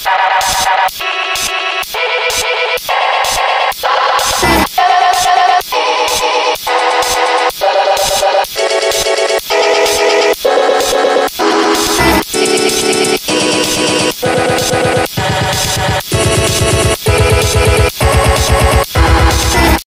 Shut up, shut up.